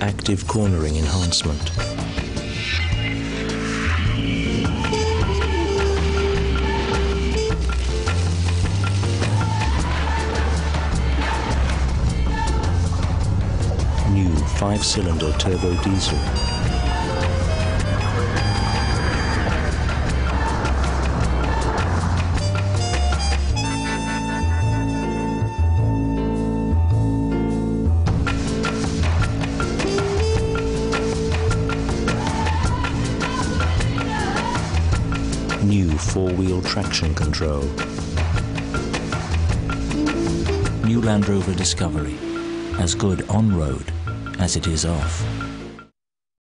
active cornering enhancement. New five-cylinder turbo diesel. New four-wheel traction control. New Land Rover Discovery, as good on road as it is off.